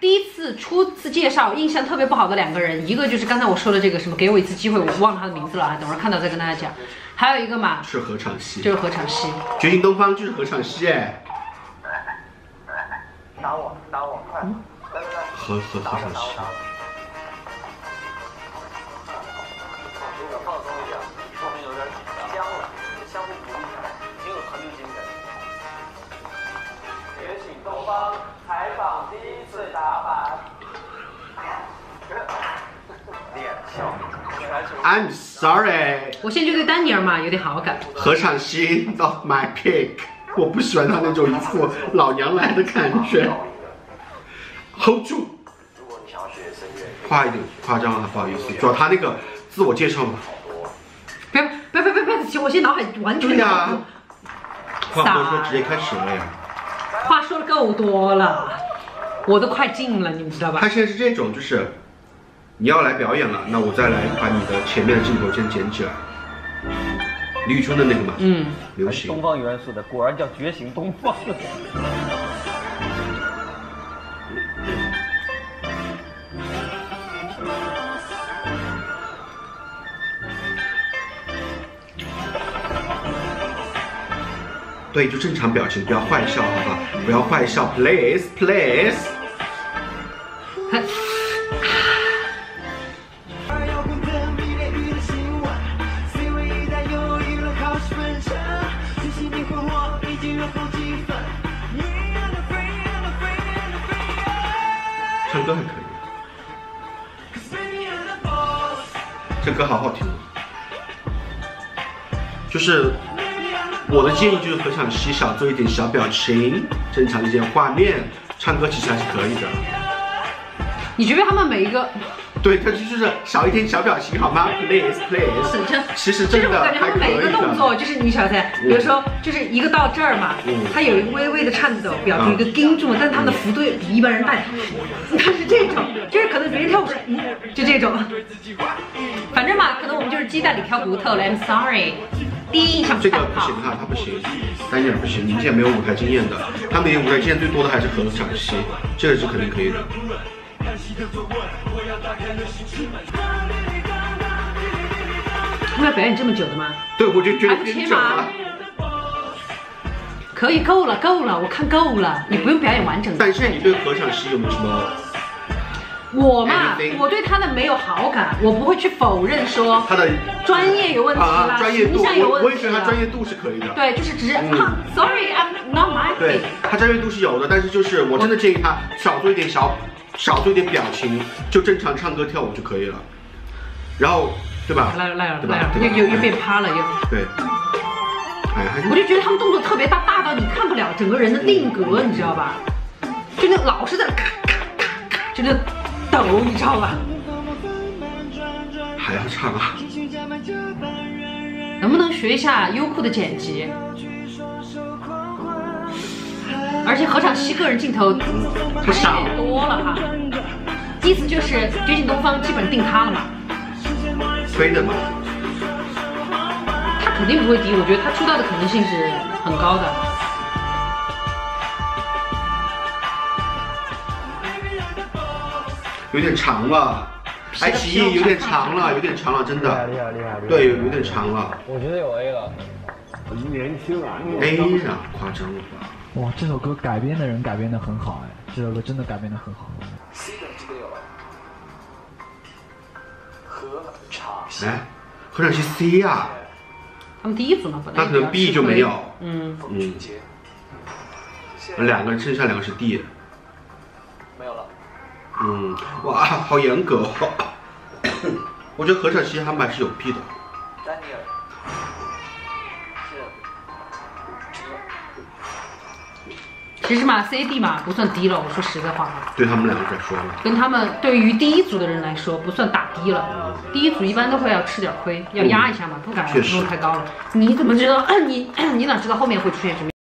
第一次初次介绍印象特别不好的两个人，一个就是刚才我说的这个什么，给我一次机会，我忘了他的名字了啊，等会儿看到再跟大家讲。还有一个嘛，是何昶希，就是何昶希。觉醒东方就是何昶希哎。打我，打我，快！来来来，何何何昶希。I'm sorry，我现在就对丹尼尔嘛有点好感。何昶希 not my pick，我不喜欢他那种一副老娘来的感觉。hold 住，如果你想要学声乐，夸一点夸张了，不好意思，主要他那个自我介绍嘛。不要不要不要不要不要！我现在脑海完全对呀、脑话不说直接开始了呀。话说的够多了，我都快进了，你们知道吧他？现在是这种，就是你要来表演了，那我再来把你的前面的镜头先捡起来。李宇春的那个嘛，嗯，流行东。方元素的，果然叫觉醒东方。对，就正常表情，不要坏笑，好吧？不要坏笑，please please。唱歌还可以，这歌好好听。就是我的建议就是何昶希少做一点小表情，正常一点画面，唱歌其实还是可以的。你觉得他们每一个，对，他就是少一点小表情好吗？Please please。其实就是真的我感觉他们每一个动作，就是你晓得，比如说就是一个到这儿嘛嗯，他有一个微微的颤抖，表情一个盯住，但是他们的幅度比一般人大。他是这种，就是可能别人跳舞就这种。反正嘛，可能我们就是鸡蛋里挑骨头了。I'm sorry，第一印象不这个不行。哈，他不行，丹尼尔不行，你们现在没有舞台经验的，他们舞台经验最多的还是何昶希，这个是肯定可以的。他们要表演这么久的吗？对，我就觉得还不切偏久吗了。可以，够了，够了，我看够了，你不用表演完整的。但是你对何小希有没有什么？我嘛我对他的没有好感，我不会去否认说他的专业有问题专业度，有我我问题啦也觉得他专业度是可以的。对，就是只是、嗯，sorry，I'm not my 对。他专业度是有的，但是就是我真的建议他少做一点小，少做一点表情，就正常唱歌跳舞就可以了。然后，对吧？来了来了又又又变趴了又。对。我就觉得他们动作特别大，大到你看不了整个人的定格，你知道吧？就那老是在咔咔咔咔，就那抖，你知道吧？还要唱啊？能不能学一下优酷的剪辑？而且何昶希个人镜头不少多了哈。意思就是觉醒东方基本定他了嘛，推的嘛。他肯定不会低，我觉得他出道的可能性是很高的。有点长了，爱奇艺有点长了，有点长了，真厉害的。厉害厉害！对，有有点长了。我觉得有 A 了。年轻啊！A 呀，夸张了吧？哇，这首歌改编的人改编的很好哎，这首歌真的改编的很好。C 等级的有了。何昶希。哎，何昶希 C 呀，他们第一组呢，本来那可能 B 就没有。嗯，嗯，杰。两个人剩下两个是 D。没有了。嗯，哇，好严格哦。我觉得何昶希他们还是有 B 的。其实嘛，CD 嘛不算低了，我说实在话哈，对他们两个来说了。跟他们对于第一组的人来说不算打低了。第一组一般都会要吃点亏，要压一下嘛，不敢确实弄太高了。你怎么知道？你你哪知道后面会出现什么？